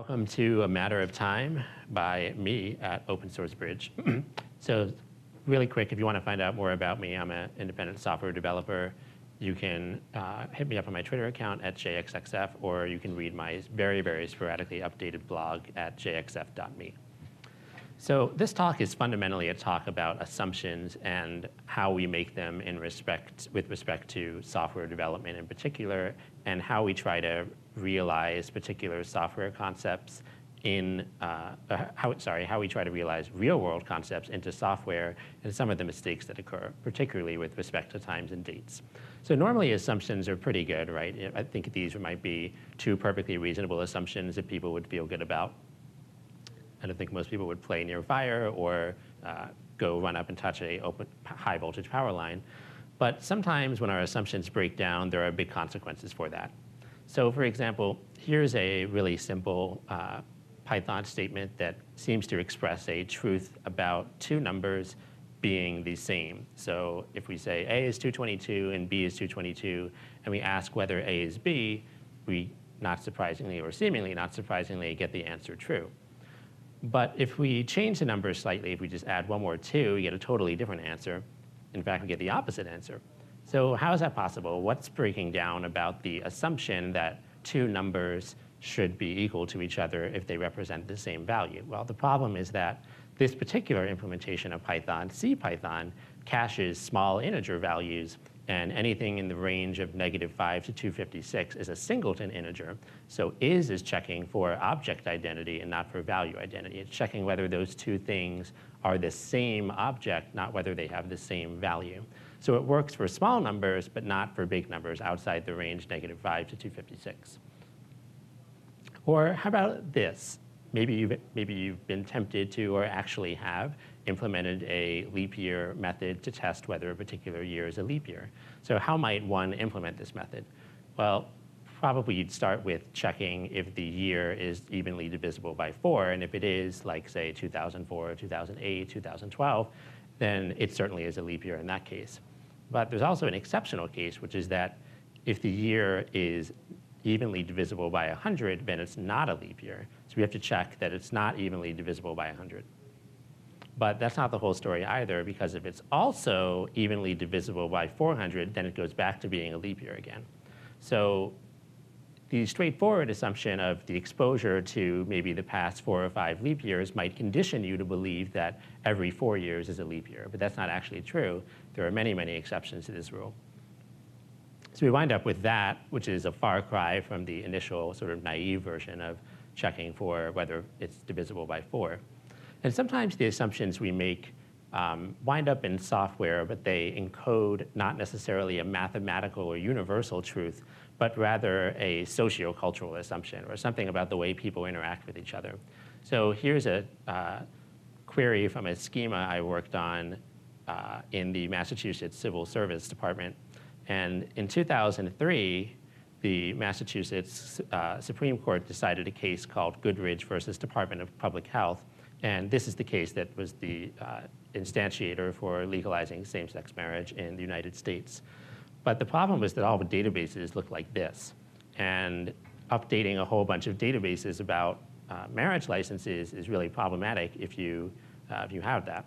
Welcome to A Matter of Time by me at Open Source Bridge. so really quick, if you want to find out more about me, I'm an independent software developer. You can uh, hit me up on my Twitter account at jxxf, or you can read my very, very sporadically updated blog at jxf.me. So this talk is fundamentally a talk about assumptions and how we make them in respect, with respect to software development in particular, and how we try to realize particular software concepts in uh, uh, how sorry how we try to realize real world concepts into software and some of the mistakes that occur, particularly with respect to times and dates. So normally assumptions are pretty good, right? I think these might be two perfectly reasonable assumptions that people would feel good about. I don't think most people would play near fire or uh, go run up and touch a open high voltage power line. But sometimes when our assumptions break down, there are big consequences for that. So for example, here's a really simple uh, Python statement that seems to express a truth about two numbers being the same. So if we say A is 222 and B is 222, and we ask whether A is B, we not surprisingly or seemingly not surprisingly get the answer true. But if we change the numbers slightly, if we just add one more two, we get a totally different answer. In fact, we get the opposite answer. So how is that possible? What's breaking down about the assumption that two numbers should be equal to each other if they represent the same value? Well, the problem is that this particular implementation of Python, CPython, caches small integer values and anything in the range of negative 5 to 256 is a singleton integer. So is is checking for object identity and not for value identity. It's checking whether those two things are the same object, not whether they have the same value. So it works for small numbers, but not for big numbers outside the range negative 5 to 256. Or how about this? Maybe you've, maybe you've been tempted to or actually have implemented a leap year method to test whether a particular year is a leap year. So how might one implement this method? Well, probably you'd start with checking if the year is evenly divisible by four, and if it is, like say 2004, 2008, 2012, then it certainly is a leap year in that case. But there's also an exceptional case, which is that if the year is evenly divisible by 100, then it's not a leap year. So we have to check that it's not evenly divisible by 100. But that's not the whole story either, because if it's also evenly divisible by 400, then it goes back to being a leap year again. So the straightforward assumption of the exposure to maybe the past four or five leap years might condition you to believe that every four years is a leap year, but that's not actually true. There are many, many exceptions to this rule. So we wind up with that, which is a far cry from the initial sort of naive version of checking for whether it's divisible by four. And sometimes the assumptions we make um, wind up in software, but they encode not necessarily a mathematical or universal truth, but rather a sociocultural assumption or something about the way people interact with each other. So here's a uh, query from a schema I worked on uh, in the Massachusetts Civil Service Department and in 2003, the Massachusetts uh, Supreme Court decided a case called Goodridge versus Department of Public Health. And this is the case that was the uh, instantiator for legalizing same-sex marriage in the United States. But the problem was that all the databases look like this. And updating a whole bunch of databases about uh, marriage licenses is really problematic if you, uh, if you have that.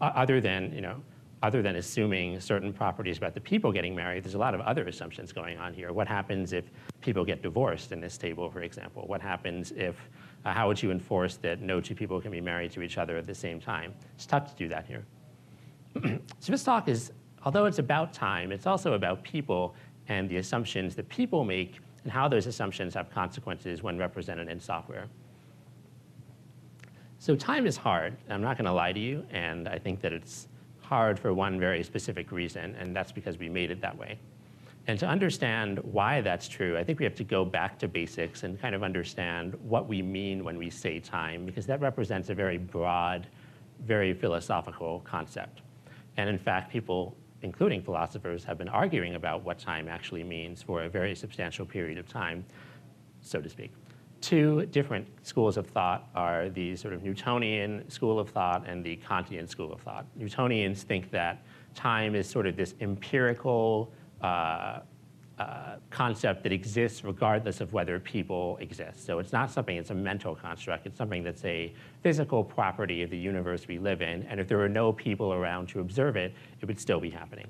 Other than, you know, other than assuming certain properties about the people getting married, there's a lot of other assumptions going on here. What happens if people get divorced in this table, for example? What happens if, uh, how would you enforce that no two people can be married to each other at the same time? It's tough to do that here. so this talk is, although it's about time, it's also about people and the assumptions that people make and how those assumptions have consequences when represented in software. So time is hard. I'm not going to lie to you, and I think that it's hard for one very specific reason, and that's because we made it that way. And to understand why that's true, I think we have to go back to basics and kind of understand what we mean when we say time, because that represents a very broad, very philosophical concept. And in fact, people, including philosophers, have been arguing about what time actually means for a very substantial period of time, so to speak two different schools of thought are the sort of Newtonian school of thought and the Kantian school of thought. Newtonians think that time is sort of this empirical, uh, uh, concept that exists regardless of whether people exist. So it's not something that's a mental construct, it's something that's a physical property of the universe we live in, and if there were no people around to observe it, it would still be happening.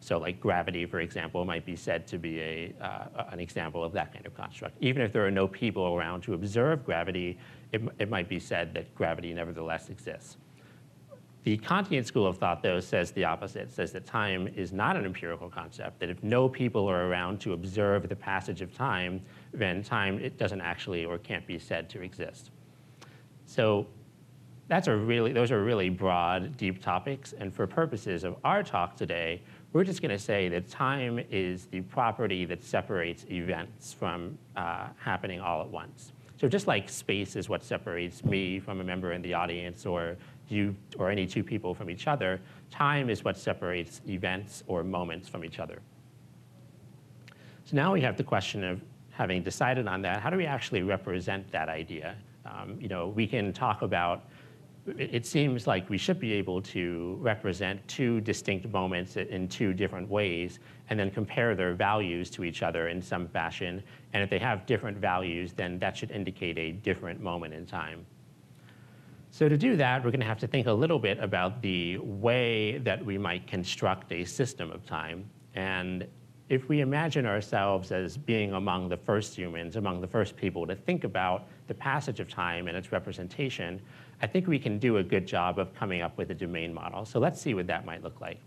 So like gravity, for example, might be said to be a, uh, an example of that kind of construct. Even if there are no people around to observe gravity, it, it might be said that gravity nevertheless exists. The Kantian school of thought, though, says the opposite, says that time is not an empirical concept, that if no people are around to observe the passage of time, then time it doesn't actually or can't be said to exist. So that's a really, those are really broad, deep topics, and for purposes of our talk today, we're just going to say that time is the property that separates events from uh, happening all at once. So just like space is what separates me from a member in the audience or you or any two people from each other, time is what separates events or moments from each other. So now we have the question of having decided on that, how do we actually represent that idea? Um, you know, we can talk about, it seems like we should be able to represent two distinct moments in two different ways and then compare their values to each other in some fashion. And if they have different values, then that should indicate a different moment in time. So to do that, we're going to have to think a little bit about the way that we might construct a system of time. And if we imagine ourselves as being among the first humans, among the first people to think about the passage of time and its representation, I think we can do a good job of coming up with a domain model. So let's see what that might look like.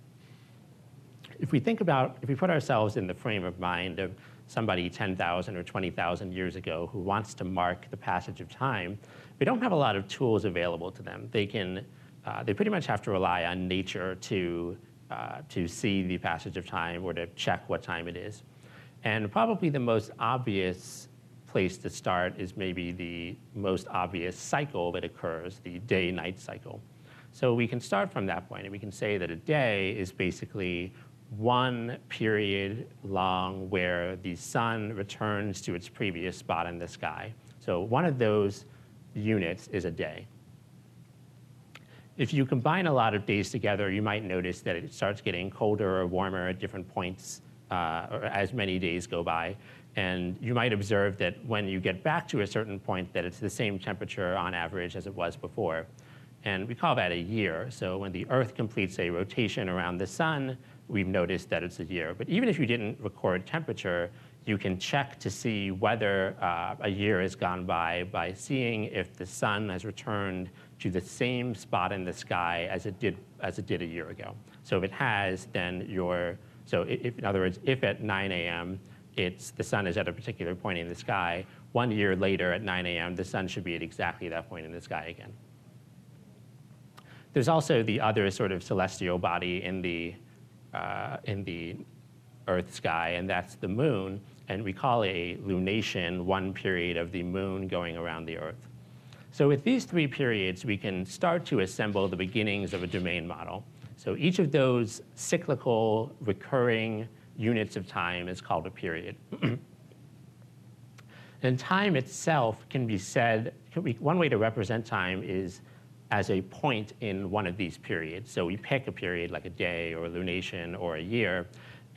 If we think about, if we put ourselves in the frame of mind of somebody 10,000 or 20,000 years ago who wants to mark the passage of time, we don't have a lot of tools available to them. They can, uh, they pretty much have to rely on nature to, uh, to see the passage of time or to check what time it is. And probably the most obvious place to start is maybe the most obvious cycle that occurs, the day-night cycle. So we can start from that point and we can say that a day is basically one period long where the sun returns to its previous spot in the sky. So one of those units is a day. If you combine a lot of days together, you might notice that it starts getting colder or warmer at different points uh, or as many days go by. And you might observe that when you get back to a certain point that it's the same temperature on average as it was before. And we call that a year. So when the Earth completes a rotation around the sun, we've noticed that it's a year. But even if you didn't record temperature, you can check to see whether uh, a year has gone by by seeing if the sun has returned to the same spot in the sky as it did as it did a year ago. So if it has, then your so if, in other words, if at 9 a.m. it's the sun is at a particular point in the sky, one year later at 9 a.m. the sun should be at exactly that point in the sky again. There's also the other sort of celestial body in the uh, in the Earth sky, and that's the moon. And we call a lunation one period of the moon going around the Earth. So with these three periods, we can start to assemble the beginnings of a domain model. So each of those cyclical, recurring units of time is called a period. and time itself can be said, can be, one way to represent time is as a point in one of these periods. So we pick a period like a day or a lunation or a year,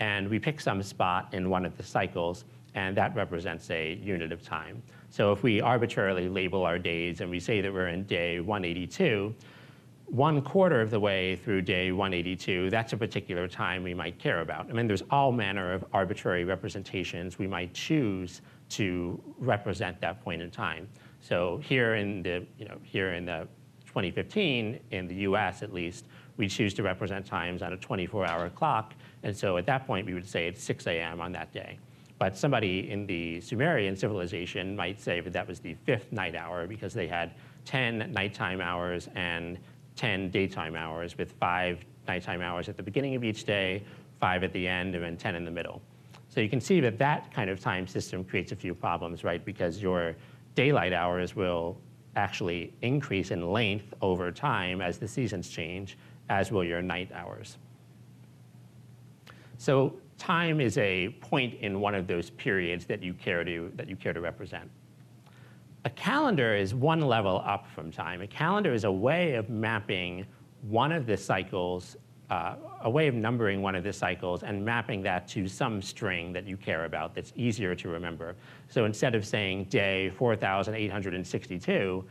and we pick some spot in one of the cycles, and that represents a unit of time. So if we arbitrarily label our days and we say that we're in day 182, one quarter of the way through day 182, that's a particular time we might care about. I mean, there's all manner of arbitrary representations we might choose to represent that point in time. So here in the, you know, here in the 2015, in the US at least, we choose to represent times on a 24-hour clock, and so at that point we would say it's 6 a.m. on that day. But somebody in the Sumerian civilization might say that that was the fifth night hour because they had 10 nighttime hours and 10 daytime hours with five nighttime hours at the beginning of each day, five at the end, and then 10 in the middle. So you can see that that kind of time system creates a few problems, right? Because your daylight hours will actually increase in length over time as the seasons change, as will your night hours. So time is a point in one of those periods that you care to, that you care to represent. A calendar is one level up from time. A calendar is a way of mapping one of the cycles uh, a way of numbering one of the cycles and mapping that to some string that you care about that's easier to remember. So instead of saying day 4,862,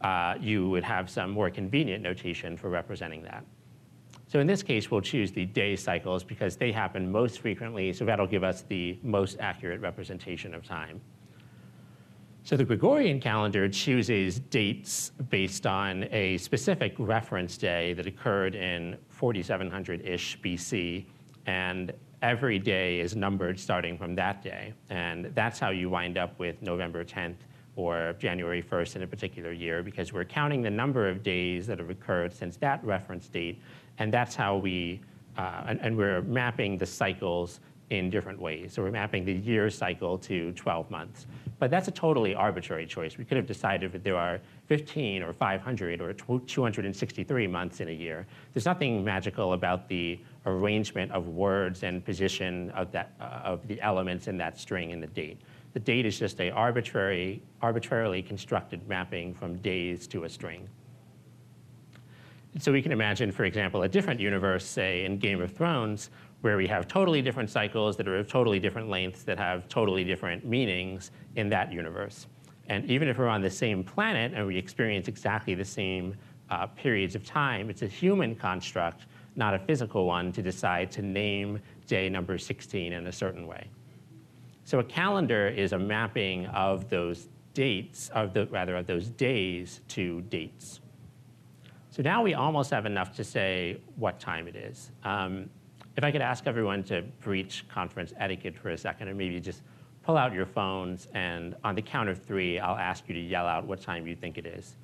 uh, you would have some more convenient notation for representing that. So in this case, we'll choose the day cycles because they happen most frequently, so that'll give us the most accurate representation of time. So the Gregorian calendar chooses dates based on a specific reference day that occurred in 4700-ish BC, and every day is numbered starting from that day. And that's how you wind up with November 10th or January 1st in a particular year, because we're counting the number of days that have occurred since that reference date, and that's how we, uh, and, and we're mapping the cycles in different ways. So we're mapping the year cycle to 12 months. But that's a totally arbitrary choice. We could have decided that there are 15 or 500 or 263 months in a year. There's nothing magical about the arrangement of words and position of, that, uh, of the elements in that string in the date. The date is just a arbitrary, arbitrarily constructed mapping from days to a string. So we can imagine, for example, a different universe, say in Game of Thrones, where we have totally different cycles that are of totally different lengths that have totally different meanings in that universe. And even if we're on the same planet and we experience exactly the same uh, periods of time, it's a human construct, not a physical one, to decide to name day number 16 in a certain way. So a calendar is a mapping of those dates, of the, rather of those days to dates. So now we almost have enough to say what time it is. Um, if I could ask everyone to breach conference etiquette for a second and maybe just pull out your phones and on the count of three, I'll ask you to yell out what time you think it is.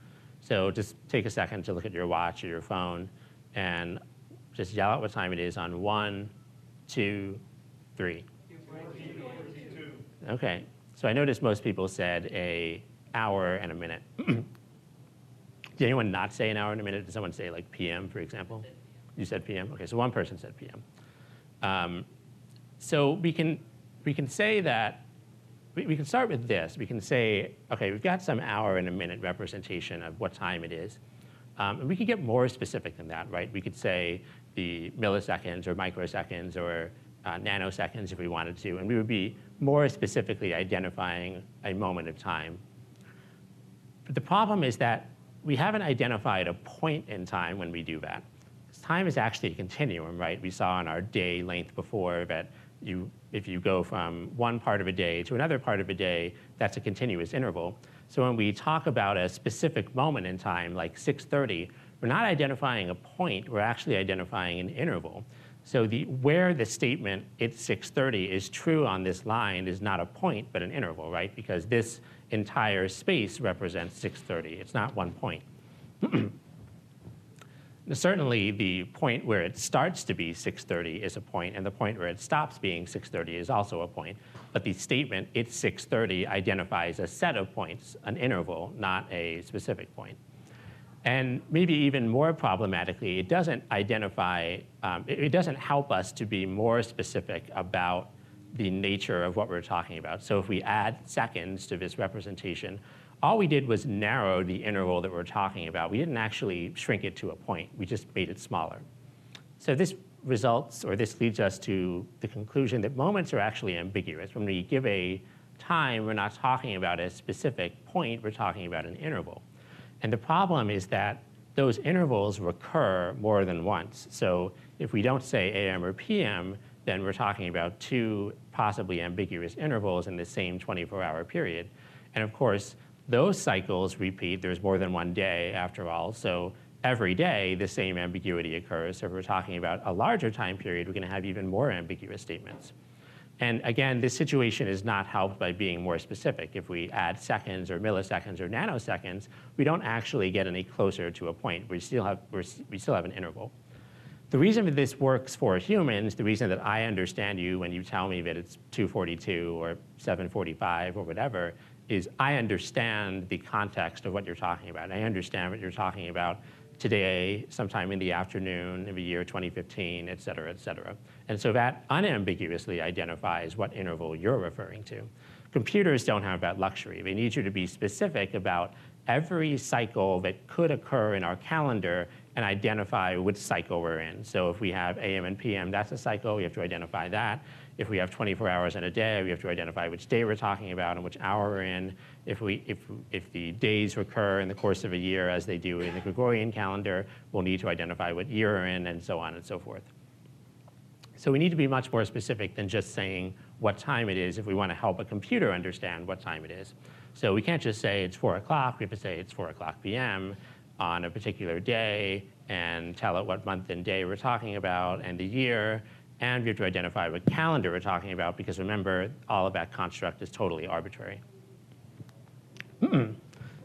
So just take a second to look at your watch or your phone and just yell out what time it is on one, two, three. Okay, so I noticed most people said a hour and a minute. Did anyone not say an hour and a minute? Did someone say like PM, for example? You said PM? Okay, so one person said PM. Um, so we can, we can say that, we, we can start with this. We can say, okay, we've got some hour and a minute representation of what time it is. Um, and we could get more specific than that, right? We could say the milliseconds or microseconds or uh, nanoseconds if we wanted to, and we would be more specifically identifying a moment of time. But the problem is that we haven't identified a point in time when we do that time is actually a continuum, right? We saw in our day length before that you, if you go from one part of a day to another part of a day, that's a continuous interval. So when we talk about a specific moment in time, like 6.30, we're not identifying a point, we're actually identifying an interval. So the, where the statement, it's 6.30, is true on this line is not a point, but an interval, right? Because this entire space represents 6.30. It's not one point. certainly the point where it starts to be 6.30 is a point, and the point where it stops being 6.30 is also a point. But the statement, it's 6.30, identifies a set of points, an interval, not a specific point. And maybe even more problematically, it doesn't identify, um, it, it doesn't help us to be more specific about the nature of what we're talking about. So if we add seconds to this representation, all we did was narrow the interval that we're talking about. We didn't actually shrink it to a point. We just made it smaller. So this results, or this leads us to the conclusion that moments are actually ambiguous. When we give a time, we're not talking about a specific point, we're talking about an interval. And the problem is that those intervals recur more than once. So if we don't say AM or PM, then we're talking about two possibly ambiguous intervals in the same 24-hour period. And of course, those cycles repeat. There's more than one day, after all. So every day, the same ambiguity occurs. So if we're talking about a larger time period, we're going to have even more ambiguous statements. And again, this situation is not helped by being more specific. If we add seconds or milliseconds or nanoseconds, we don't actually get any closer to a point. We still have, we still have an interval. The reason that this works for humans, the reason that I understand you when you tell me that it's 242 or 745 or whatever, is I understand the context of what you're talking about. I understand what you're talking about today, sometime in the afternoon of the year 2015, et cetera, et cetera. And so that unambiguously identifies what interval you're referring to. Computers don't have that luxury. They need you to be specific about every cycle that could occur in our calendar and identify which cycle we're in. So if we have AM and PM, that's a cycle, we have to identify that. If we have 24 hours in a day, we have to identify which day we're talking about and which hour we're in. If, we, if, if the days recur in the course of a year as they do in the Gregorian calendar, we'll need to identify what year we're in and so on and so forth. So we need to be much more specific than just saying what time it is if we want to help a computer understand what time it is. So we can't just say it's 4 o'clock, we have to say it's 4 o'clock p.m. on a particular day and tell it what month and day we're talking about and the year. And we have to identify what calendar we're talking about because remember, all of that construct is totally arbitrary. Hmm.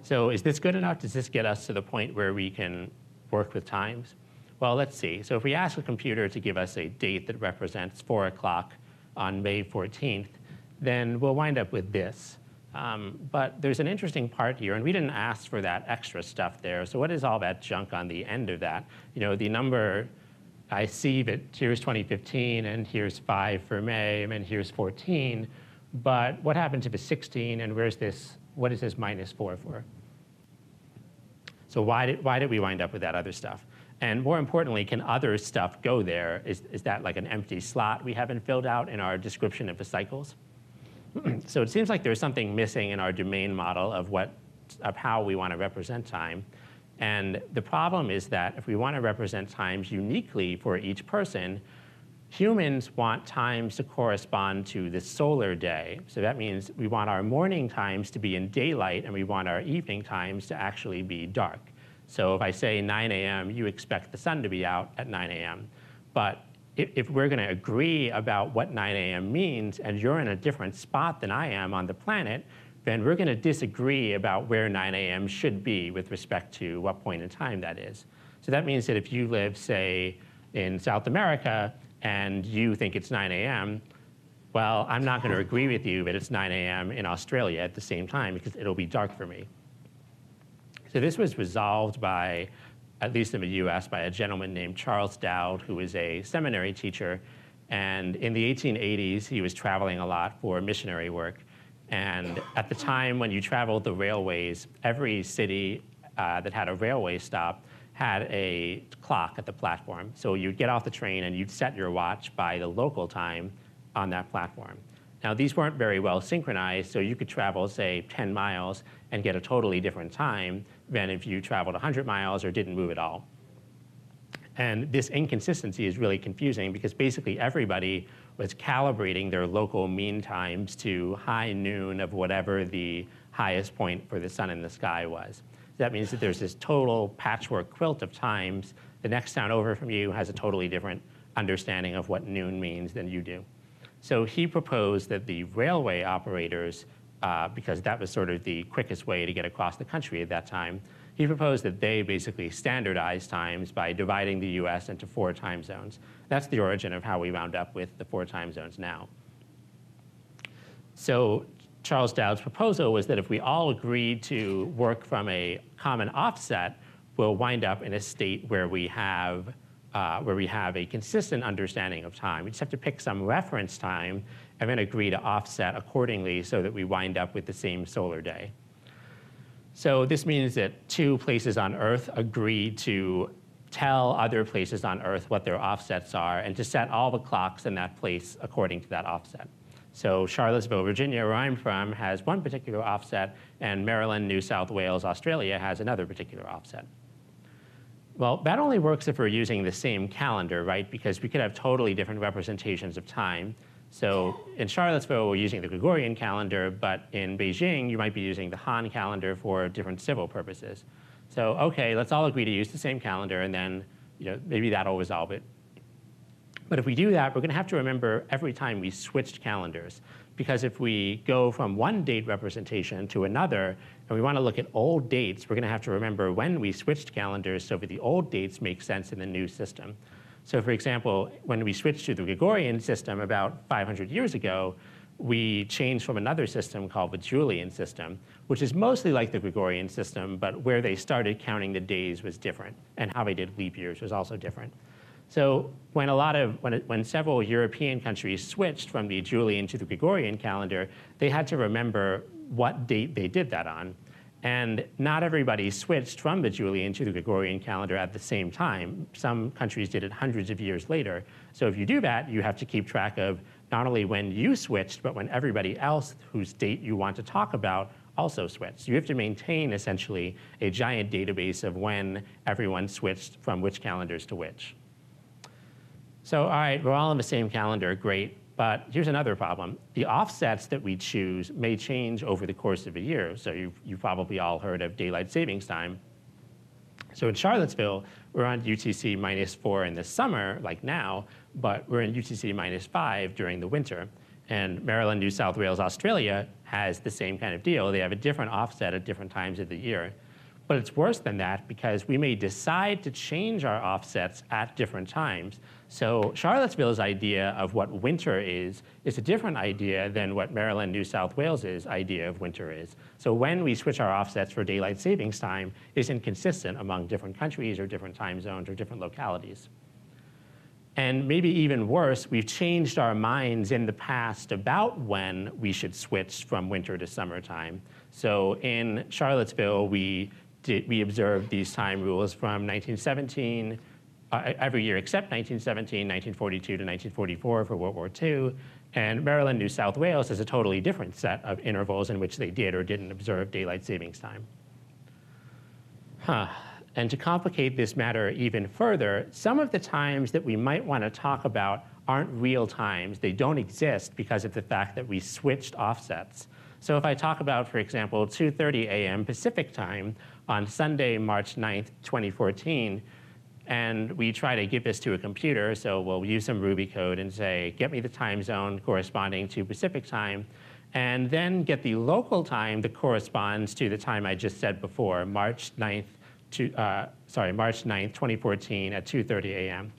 so is this good enough? Does this get us to the point where we can work with times? Well, let's see. So if we ask a computer to give us a date that represents 4 o'clock on May 14th, then we'll wind up with this. Um, but there's an interesting part here, and we didn't ask for that extra stuff there. So what is all that junk on the end of that? You know, the number, I see that here's 2015, and here's 5 for May, and here's 14. But what happened to the 16, and where's this, what is this minus 4 for? So why did, why did we wind up with that other stuff? And more importantly, can other stuff go there? Is, is that like an empty slot we haven't filled out in our description of the cycles? so it seems like there's something missing in our domain model of, what, of how we want to represent time. And the problem is that if we want to represent times uniquely for each person, humans want times to correspond to the solar day. So that means we want our morning times to be in daylight and we want our evening times to actually be dark. So if I say 9 a.m., you expect the sun to be out at 9 a.m. But if, if we're going to agree about what 9 a.m. means, and you're in a different spot than I am on the planet, then we're going to disagree about where 9 a.m. should be with respect to what point in time that is. So that means that if you live, say, in South America and you think it's 9 a.m., well, I'm not going to agree with you that it's 9 a.m. in Australia at the same time because it'll be dark for me. So this was resolved by, at least in the US, by a gentleman named Charles Dowd, who was a seminary teacher. And in the 1880s, he was traveling a lot for missionary work. And at the time when you traveled the railways, every city uh, that had a railway stop had a clock at the platform. So you'd get off the train and you'd set your watch by the local time on that platform. Now, these weren't very well synchronized, so you could travel, say, 10 miles and get a totally different time than if you traveled 100 miles or didn't move at all. And this inconsistency is really confusing because basically everybody was calibrating their local mean times to high noon of whatever the highest point for the sun in the sky was. That means that there's this total patchwork quilt of times. The next town over from you has a totally different understanding of what noon means than you do. So he proposed that the railway operators, uh, because that was sort of the quickest way to get across the country at that time, he proposed that they basically standardize times by dividing the US into four time zones. That's the origin of how we wound up with the four time zones now. So Charles Dowd's proposal was that if we all agreed to work from a common offset, we'll wind up in a state where we have uh, where we have a consistent understanding of time. We just have to pick some reference time and then agree to offset accordingly so that we wind up with the same solar day. So this means that two places on Earth agree to tell other places on Earth what their offsets are and to set all the clocks in that place according to that offset. So Charlottesville, Virginia, where I'm from, has one particular offset, and Maryland, New South Wales, Australia has another particular offset. Well, that only works if we're using the same calendar, right? Because we could have totally different representations of time. So in Charlottesville, we're using the Gregorian calendar, but in Beijing, you might be using the Han calendar for different civil purposes. So, okay, let's all agree to use the same calendar, and then you know, maybe that'll resolve it. But if we do that, we're going to have to remember every time we switched calendars. Because if we go from one date representation to another, and we want to look at old dates, we're going to have to remember when we switched calendars so that the old dates make sense in the new system. So for example, when we switched to the Gregorian system about 500 years ago, we changed from another system called the Julian system, which is mostly like the Gregorian system, but where they started counting the days was different, and how they did leap years was also different. So when a lot of when, when several European countries switched from the Julian to the Gregorian calendar, they had to remember what date they did that on. And not everybody switched from the Julian to the Gregorian calendar at the same time. Some countries did it hundreds of years later. So if you do that, you have to keep track of not only when you switched, but when everybody else whose date you want to talk about also switched. You have to maintain essentially a giant database of when everyone switched from which calendars to which. So, all right, we're all on the same calendar, great. But here's another problem. The offsets that we choose may change over the course of a year. So you've, you've probably all heard of daylight savings time. So in Charlottesville, we're on UTC minus four in the summer, like now, but we're in UTC minus five during the winter. And Maryland, New South Wales, Australia has the same kind of deal. They have a different offset at different times of the year. But it's worse than that because we may decide to change our offsets at different times. So Charlottesville's idea of what winter is is a different idea than what Maryland, New South Wales's idea of winter is. So when we switch our offsets for daylight savings time is inconsistent among different countries or different time zones or different localities. And maybe even worse, we've changed our minds in the past about when we should switch from winter to summertime. So in Charlottesville, we did, we observed these time rules from 1917, uh, every year except 1917, 1942 to 1944 for World War II. And Maryland, New South Wales has a totally different set of intervals in which they did or didn't observe daylight savings time. Huh. And to complicate this matter even further, some of the times that we might want to talk about aren't real times. They don't exist because of the fact that we switched offsets. So if I talk about, for example, 2.30 a.m. Pacific time, on Sunday, March 9th, 2014, and we try to give this to a computer. So we'll use some Ruby code and say, get me the time zone corresponding to Pacific time, and then get the local time that corresponds to the time I just said before, March 9th, to, uh, sorry, March 9th, 2014 at 2.30 a.m.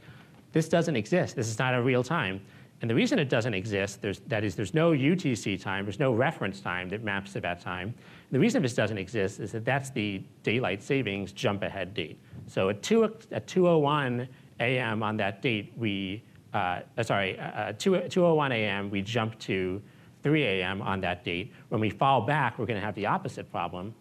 This doesn't exist. This is not a real time. And the reason it doesn't exist, that is, there's no UTC time, there's no reference time that maps to that time. The reason this doesn't exist is that that's the daylight savings jump ahead date. So at, 2, at 2.01 a.m. on that date, we, uh, uh sorry, uh, 2, 2.01 a.m., we jump to 3 a.m. on that date. When we fall back, we're going to have the opposite problem.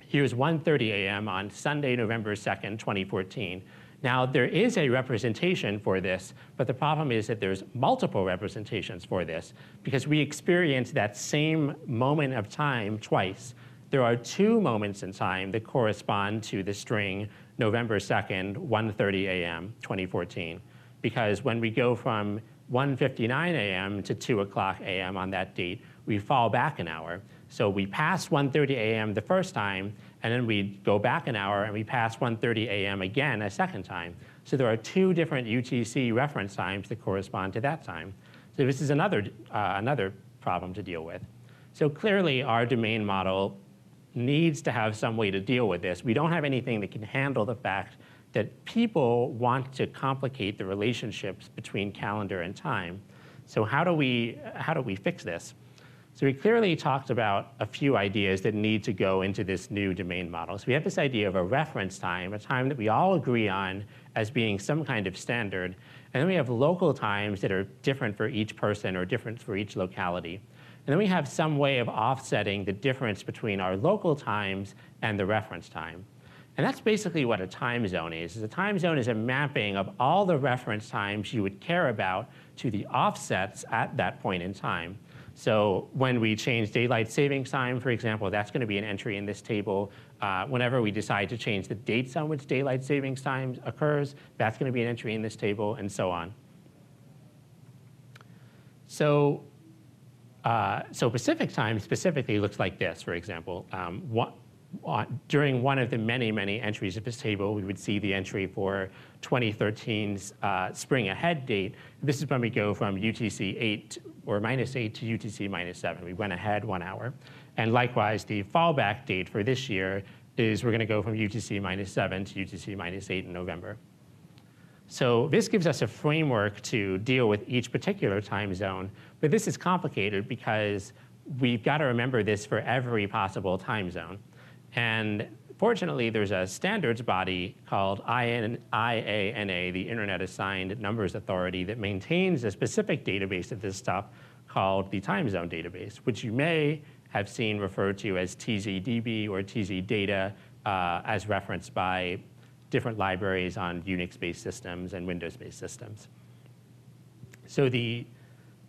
Here's 1.30 a.m. on Sunday, November 2nd, 2014. Now, there is a representation for this, but the problem is that there's multiple representations for this because we experience that same moment of time twice. There are two moments in time that correspond to the string November 2nd, 1.30 a.m., 2014. Because when we go from 1.59 a.m. to 2 o'clock a.m. on that date, we fall back an hour. So we pass 1.30 a.m. the first time, and then we go back an hour and we pass 1.30 a.m. again a second time. So there are two different UTC reference times that correspond to that time. So this is another, uh, another problem to deal with. So clearly our domain model needs to have some way to deal with this. We don't have anything that can handle the fact that people want to complicate the relationships between calendar and time. So how do we, how do we fix this? So we clearly talked about a few ideas that need to go into this new domain model. So we have this idea of a reference time, a time that we all agree on as being some kind of standard. And then we have local times that are different for each person or different for each locality. And then we have some way of offsetting the difference between our local times and the reference time. And that's basically what a time zone is. A time zone is a mapping of all the reference times you would care about to the offsets at that point in time. So when we change daylight savings time, for example, that's going to be an entry in this table. Uh, whenever we decide to change the dates on which daylight savings time occurs, that's going to be an entry in this table, and so on. So, uh, so Pacific time specifically looks like this, for example. Um, what, during one of the many, many entries of this table, we would see the entry for 2013's uh, spring ahead date. This is when we go from UTC 8 or minus 8 to UTC minus 7. We went ahead one hour. And likewise, the fallback date for this year is we're going to go from UTC minus 7 to UTC minus 8 in November. So this gives us a framework to deal with each particular time zone. But this is complicated because we've got to remember this for every possible time zone. And fortunately, there's a standards body called IANA, the Internet Assigned Numbers Authority, that maintains a specific database of this stuff called the time zone database, which you may have seen referred to as TZDB or TZData uh, as referenced by different libraries on Unix-based systems and Windows-based systems. So the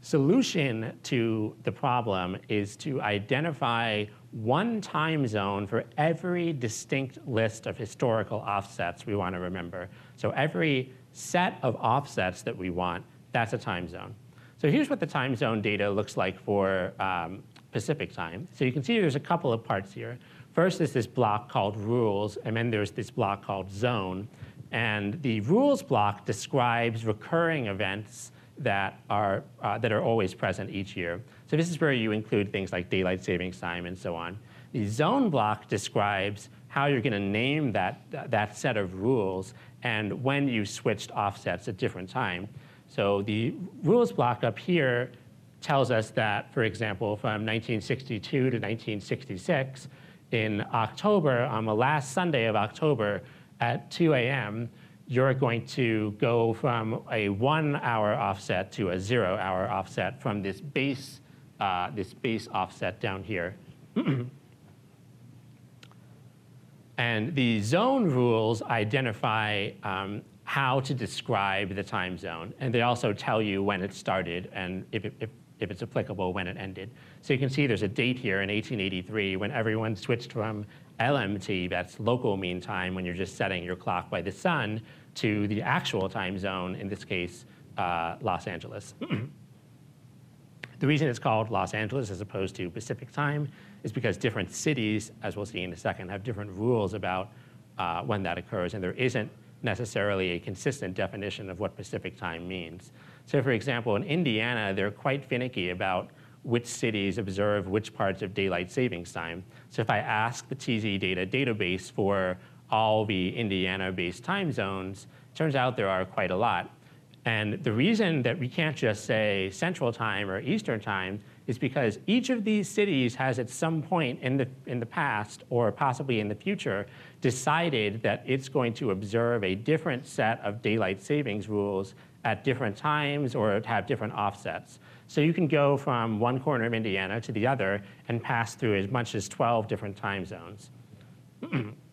solution to the problem is to identify one time zone for every distinct list of historical offsets we want to remember. So every set of offsets that we want, that's a time zone. So here's what the time zone data looks like for um, Pacific time. So you can see there's a couple of parts here. First is this block called rules, and then there's this block called zone. And the rules block describes recurring events that are, uh, that are always present each year. So this is where you include things like daylight savings time and so on. The zone block describes how you're going to name that, that set of rules and when you switched offsets at different time. So the rules block up here tells us that, for example, from 1962 to 1966, in October, on the last Sunday of October at 2 a.m., you're going to go from a one hour offset to a zero hour offset from this base, uh, this base offset down here. and the zone rules identify um, how to describe the time zone. And they also tell you when it started and if, if, if it's applicable, when it ended. So you can see there's a date here in 1883 when everyone switched from LMT, that's local mean time when you're just setting your clock by the sun, to the actual time zone, in this case, uh, Los Angeles. the reason it's called Los Angeles as opposed to Pacific time is because different cities, as we'll see in a second, have different rules about uh, when that occurs, and there isn't necessarily a consistent definition of what Pacific time means. So for example, in Indiana, they're quite finicky about which cities observe which parts of daylight savings time. So if I ask the TZ data database for all the Indiana-based time zones, turns out there are quite a lot. And the reason that we can't just say Central Time or Eastern Time is because each of these cities has at some point in the, in the past or possibly in the future decided that it's going to observe a different set of daylight savings rules at different times or have different offsets. So you can go from one corner of Indiana to the other and pass through as much as 12 different time zones.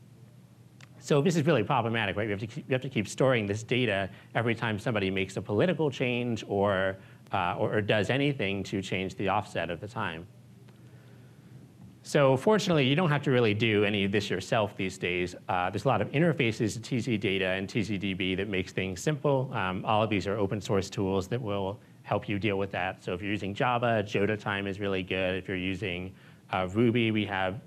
so this is really problematic, right? We have, to keep, we have to keep storing this data every time somebody makes a political change or, uh, or, or does anything to change the offset of the time. So fortunately, you don't have to really do any of this yourself these days. Uh, there's a lot of interfaces to TZ data and TZDB that makes things simple. Um, all of these are open source tools that will help you deal with that. So if you're using Java, Joda time is really good. If you're using uh, Ruby, we have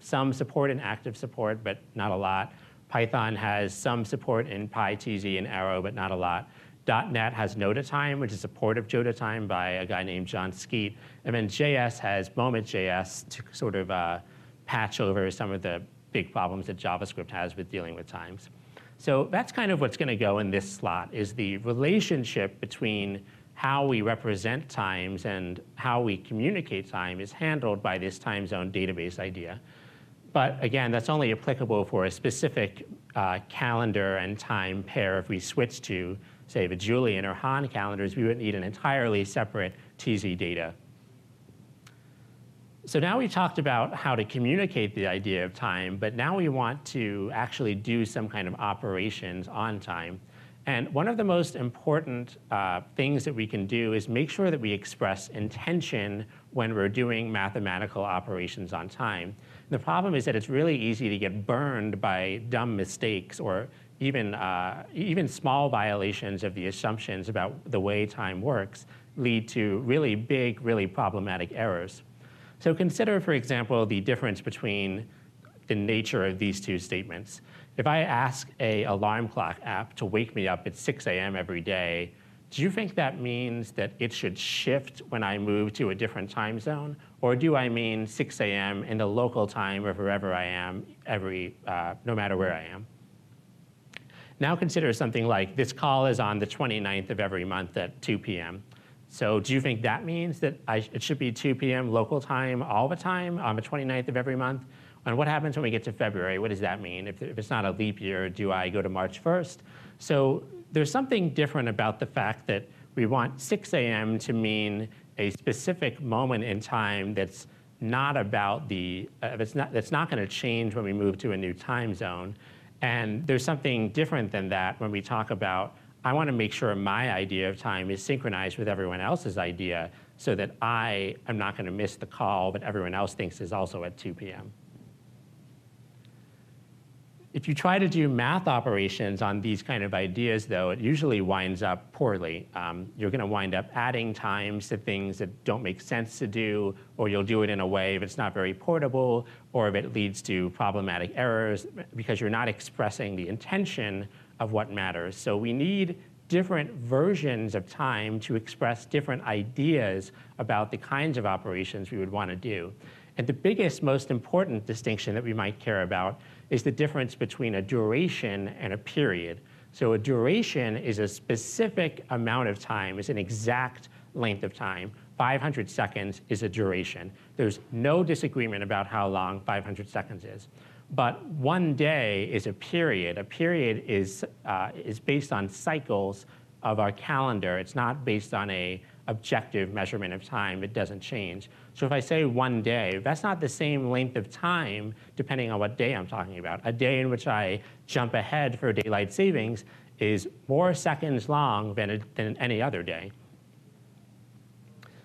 some support and active support, but not a lot. Python has some support in PyTZ and Arrow, but not a lot. .NET has NodaTime, which is a port of JodaTime by a guy named Jon Skeet. And then JS has Moment.js to sort of uh, patch over some of the big problems that JavaScript has with dealing with times. So that's kind of what's going to go in this slot, is the relationship between how we represent times and how we communicate time is handled by this time zone database idea. But again, that's only applicable for a specific uh, calendar and time pair. If we switch to, say, the Julian or Han calendars, we would need an entirely separate TZ data. So now we talked about how to communicate the idea of time, but now we want to actually do some kind of operations on time. And one of the most important uh, things that we can do is make sure that we express intention when we're doing mathematical operations on time. The problem is that it's really easy to get burned by dumb mistakes or even, uh, even small violations of the assumptions about the way time works lead to really big, really problematic errors. So consider, for example, the difference between the nature of these two statements. If I ask a alarm clock app to wake me up at 6 a.m. every day, do you think that means that it should shift when I move to a different time zone? Or do I mean 6 a.m. in the local time of wherever I am, every, uh, no matter where I am? Now consider something like this call is on the 29th of every month at 2 p.m. So do you think that means that I, it should be 2 p.m. local time all the time on the 29th of every month? And what happens when we get to February? What does that mean? If, if it's not a leap year, do I go to March 1st? So there's something different about the fact that we want 6 a.m. to mean a specific moment in time that's not about the, uh, not, it's not going to change when we move to a new time zone. And there's something different than that when we talk about, I want to make sure my idea of time is synchronized with everyone else's idea so that I am not going to miss the call, but everyone else thinks is also at 2 p.m. If you try to do math operations on these kind of ideas, though, it usually winds up poorly. Um, you're going to wind up adding times to things that don't make sense to do, or you'll do it in a way if it's not very portable, or if it leads to problematic errors because you're not expressing the intention of what matters. So we need different versions of time to express different ideas about the kinds of operations we would want to do. And the biggest, most important distinction that we might care about is the difference between a duration and a period. So a duration is a specific amount of time, is an exact length of time. 500 seconds is a duration. There's no disagreement about how long 500 seconds is. But one day is a period. A period is, uh, is based on cycles of our calendar. It's not based on a objective measurement of time, it doesn't change. So if I say one day, that's not the same length of time depending on what day I'm talking about. A day in which I jump ahead for daylight savings is more seconds long than, than any other day.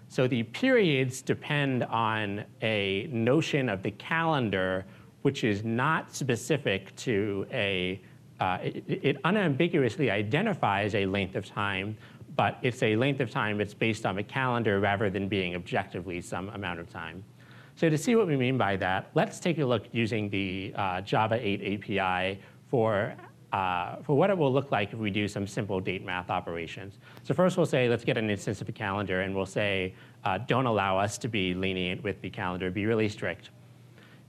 So the periods depend on a notion of the calendar which is not specific to a, uh, it, it unambiguously identifies a length of time, but it's a length of time that's based on a calendar rather than being objectively some amount of time. So to see what we mean by that, let's take a look using the uh, Java 8 API for, uh, for what it will look like if we do some simple date math operations. So first we'll say, let's get an instance of a calendar, and we'll say, uh, don't allow us to be lenient with the calendar, be really strict.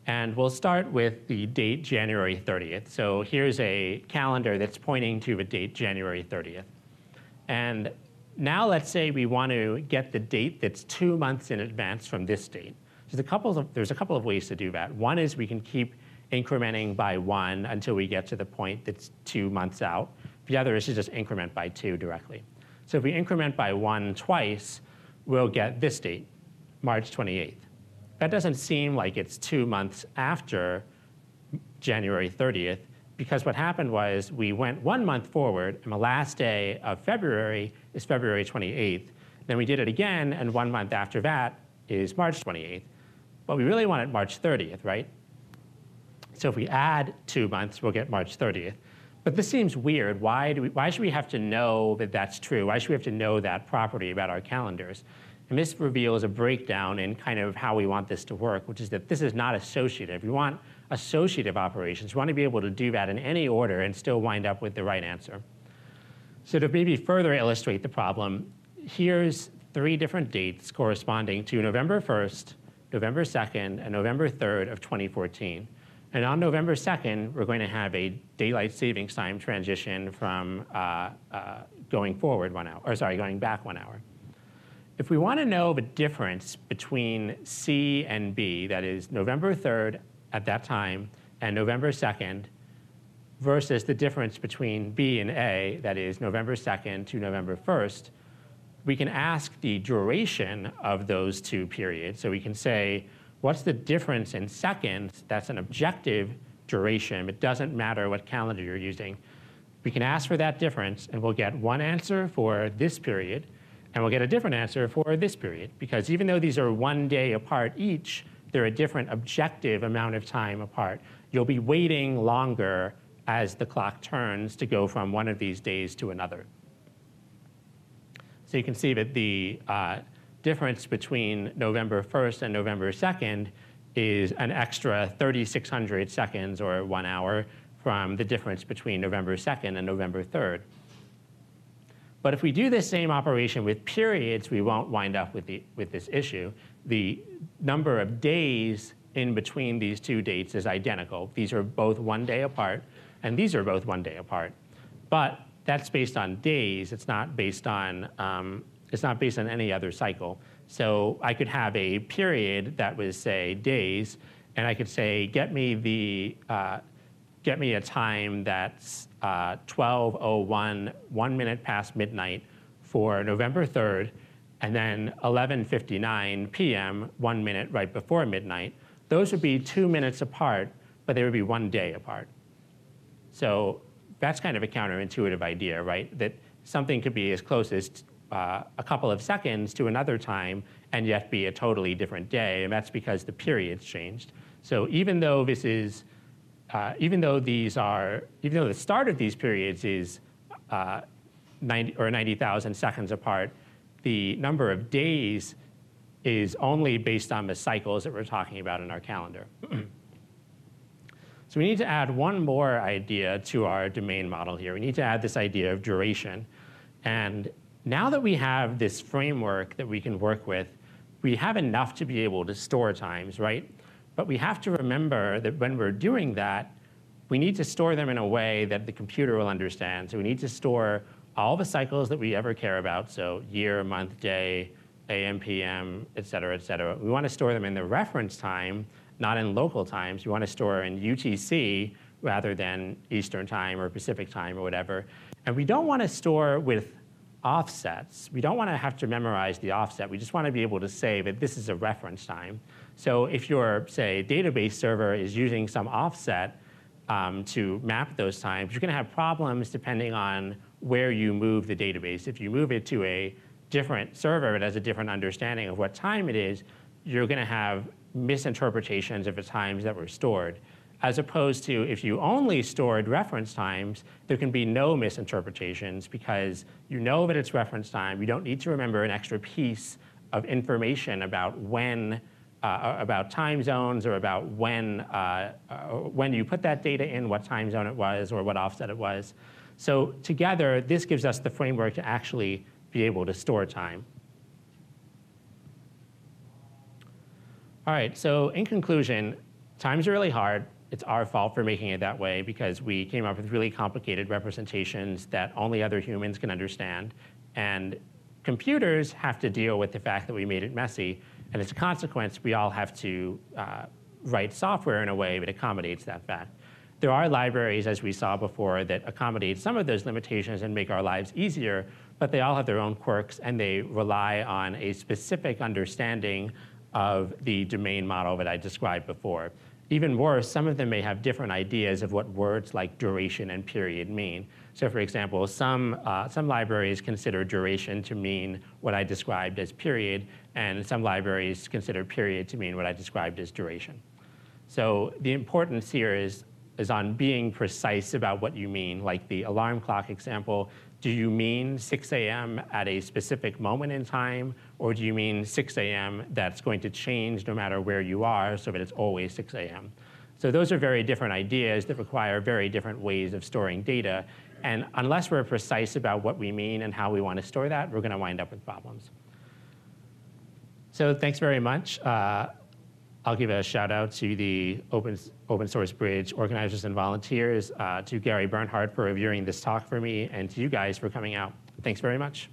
And we'll start with the date January 30th. So here's a calendar that's pointing to the date January 30th. And now let's say we want to get the date that's two months in advance from this date. There's a couple of, there's a couple of ways to do that. One is we can keep incrementing by one until we get to the point that's two months out. The other is to just increment by two directly. So if we increment by one twice, we'll get this date, March 28th. That doesn't seem like it's two months after January 30th, because what happened was we went one month forward, and the last day of February is February 28th. Then we did it again, and one month after that is March 28th. But we really wanted March 30th, right? So if we add two months, we'll get March 30th. But this seems weird. Why, do we, why should we have to know that that's true? Why should we have to know that property about our calendars? And this reveals a breakdown in kind of how we want this to work, which is that this is not associative. We want associative operations. We want to be able to do that in any order and still wind up with the right answer. So to maybe further illustrate the problem, here's three different dates corresponding to November 1st, November 2nd, and November 3rd of 2014. And on November 2nd, we're going to have a daylight savings time transition from uh, uh, going forward one hour, or sorry, going back one hour. If we want to know the difference between C and B, that is November 3rd at that time and November 2nd versus the difference between B and A, that is November 2nd to November 1st, we can ask the duration of those two periods. So we can say, what's the difference in seconds? That's an objective duration. It doesn't matter what calendar you're using. We can ask for that difference, and we'll get one answer for this period, and we'll get a different answer for this period. Because even though these are one day apart each, they're a different objective amount of time apart. You'll be waiting longer as the clock turns to go from one of these days to another. So you can see that the uh, difference between November 1st and November 2nd is an extra 3,600 seconds or one hour from the difference between November 2nd and November 3rd. But if we do the same operation with periods, we won't wind up with, the, with this issue. The number of days in between these two dates is identical. These are both one day apart, and these are both one day apart. But that's based on days. It's not based on, um, it's not based on any other cycle. So I could have a period that was, say, days, and I could say, get me the, uh, get me a time that's uh, 12.01, one minute past midnight for November 3rd, and then 11:59 p.m., one minute right before midnight, those would be two minutes apart, but they would be one day apart. So that's kind of a counterintuitive idea, right? That something could be as close as uh, a couple of seconds to another time and yet be a totally different day, and that's because the period's changed. So even though this is, uh, even though these are, even though the start of these periods is uh, 90 or 90,000 seconds apart, the number of days is only based on the cycles that we're talking about in our calendar. so we need to add one more idea to our domain model here. We need to add this idea of duration. And now that we have this framework that we can work with, we have enough to be able to store times, right? But we have to remember that when we're doing that, we need to store them in a way that the computer will understand. So we need to store all the cycles that we ever care about, so year, month, day, AM, PM, et cetera, et cetera. We want to store them in the reference time, not in local times. We want to store in UTC rather than Eastern time or Pacific time or whatever. And we don't want to store with offsets. We don't want to have to memorize the offset. We just want to be able to say that this is a reference time. So if your, say, database server is using some offset um, to map those times, you're going to have problems depending on where you move the database. If you move it to a different server that has a different understanding of what time it is, you're going to have misinterpretations of the times that were stored. As opposed to if you only stored reference times, there can be no misinterpretations because you know that it's reference time. You don't need to remember an extra piece of information about when, uh, about time zones or about when, uh, uh, when you put that data in, what time zone it was or what offset it was. So together, this gives us the framework to actually be able to store time. All right, so in conclusion, times really hard. It's our fault for making it that way because we came up with really complicated representations that only other humans can understand. And computers have to deal with the fact that we made it messy. And as a consequence, we all have to uh, write software in a way that accommodates that fact. There are libraries, as we saw before, that accommodate some of those limitations and make our lives easier, but they all have their own quirks and they rely on a specific understanding of the domain model that I described before. Even worse, some of them may have different ideas of what words like duration and period mean. So for example, some, uh, some libraries consider duration to mean what I described as period, and some libraries consider period to mean what I described as duration. So the importance here is, is on being precise about what you mean, like the alarm clock example. Do you mean 6 a.m. at a specific moment in time, or do you mean 6 a.m. that's going to change no matter where you are so that it's always 6 a.m.? So those are very different ideas that require very different ways of storing data. And unless we're precise about what we mean and how we want to store that, we're going to wind up with problems. So thanks very much. Uh, I'll give a shout out to the Open, Open Source Bridge organizers and volunteers, uh, to Gary Bernhardt for reviewing this talk for me, and to you guys for coming out. Thanks very much.